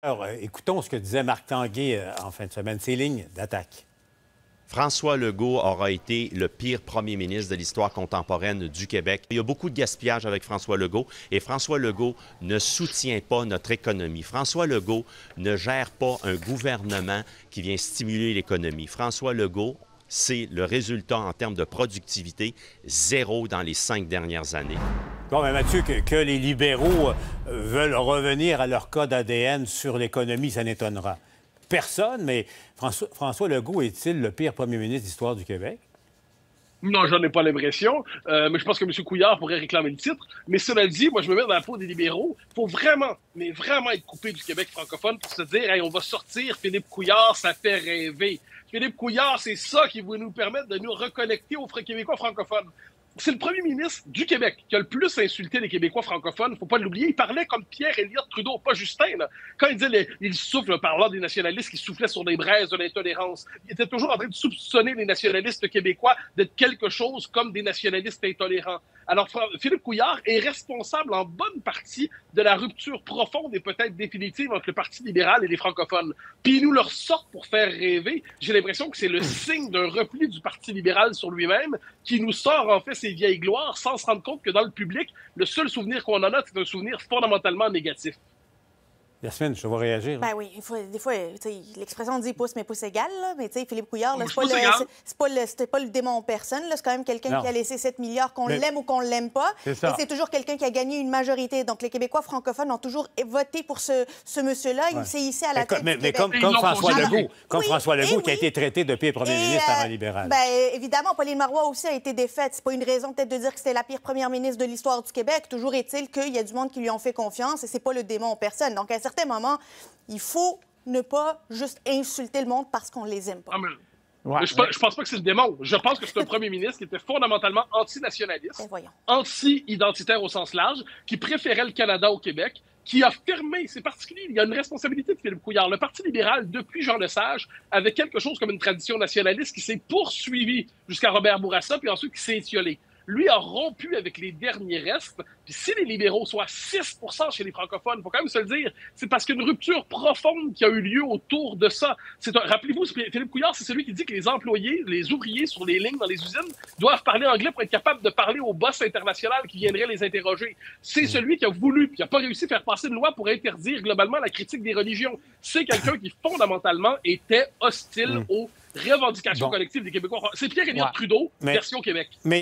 Alors, euh, écoutons ce que disait Marc Tanguay euh, en fin de semaine, ses lignes d'attaque. François Legault aura été le pire premier ministre de l'histoire contemporaine du Québec. Il y a beaucoup de gaspillage avec François Legault et François Legault ne soutient pas notre économie. François Legault ne gère pas un gouvernement qui vient stimuler l'économie. François Legault, c'est le résultat en termes de productivité, zéro dans les cinq dernières années. Bon, mais Mathieu, que, que les libéraux euh, veulent revenir à leur code ADN sur l'économie, ça n'étonnera personne, mais François, Legault est-il le pire premier ministre d'histoire du Québec? Non, j'en ai pas l'impression. Euh, mais je pense que M. Couillard pourrait réclamer le titre. Mais cela dit, moi, je me mets dans la peau des libéraux. Il faut vraiment, mais vraiment être coupé du Québec francophone pour se dire, hey, on va sortir Philippe Couillard, ça fait rêver. Philippe Couillard, c'est ça qui va nous permettre de nous reconnecter aux Québécois francophones c'est le premier ministre du Québec qui a le plus insulté les Québécois francophones. Faut pas l'oublier. Il parlait comme Pierre Elliott Trudeau, pas Justin. Quand il disait, il souffle, parlant des nationalistes qui soufflaient sur les braises de l'intolérance. Il était toujours en train de soupçonner les nationalistes québécois d'être quelque chose comme des nationalistes intolérants. Alors, Philippe Couillard est responsable en bonne partie de la rupture profonde et peut-être définitive entre le Parti libéral et les francophones. Puis il nous leur sort pour faire rêver. J'ai l'impression que c'est le signe d'un repli du Parti libéral sur lui-même qui nous sort en fait ses vieilles gloires sans se rendre compte que dans le public, le seul souvenir qu'on en a, c'est un souvenir fondamentalement négatif. Yasmine, je vais réagir. Ben oui, faut, des fois, l'expression dit pouce, mais pouce égal, là. mais Philippe Couillard, c'est pas, le, pas, le démon en personne, c'est quand même quelqu'un qui a laissé 7 milliards, qu'on l'aime ou qu'on l'aime pas. Et c'est toujours quelqu'un qui a gagné une majorité. Donc les Québécois francophones ont toujours voté pour ce, ce monsieur-là. Il s'est hissé à la tête. Mais, mais comme, comme François Legault, comme François Legault qui a été traité de pire premier ministre par un euh, libéral. Ben, évidemment, Pauline Marois aussi a été défaite. C'est pas une raison peut-être de dire que c'était la pire première ministre de l'histoire du Québec. Toujours est-il qu'il y a du monde qui lui ont fait confiance et c'est pas le démon en personne. Donc à certains moments, il faut ne pas juste insulter le monde parce qu'on les aime pas. Ah, je, ne pense pas que c'est le démon. Je pense que c'est un premier ministre qui était fondamentalement antinationaliste, ben, anti-identitaire au sens large, qui préférait le Canada au Québec, qui a fermé, c'est particulier, il y a une responsabilité de Philippe Couillard. Le Parti libéral, depuis Jean Lesage, avait quelque chose comme une tradition nationaliste qui s'est poursuivie jusqu'à Robert Bourassa, puis ensuite qui s'est étiolée lui a rompu avec les derniers restes. Puis si les libéraux soient 6 chez les francophones, il faut quand même se le dire, c'est parce qu'une rupture profonde qui a eu lieu autour de ça. Rappelez-vous, Philippe Couillard, c'est celui qui dit que les employés, les ouvriers sur les lignes dans les usines doivent parler anglais pour être capables de parler au boss international qui viendrait les interroger. C'est mm. celui qui a voulu, puis qui n'a pas réussi à faire passer une loi pour interdire globalement la critique des religions. C'est quelqu'un qui fondamentalement était hostile mm. aux revendications collectives des Québécois. C'est Pierre-Éliott Trudeau, version Québec. Mais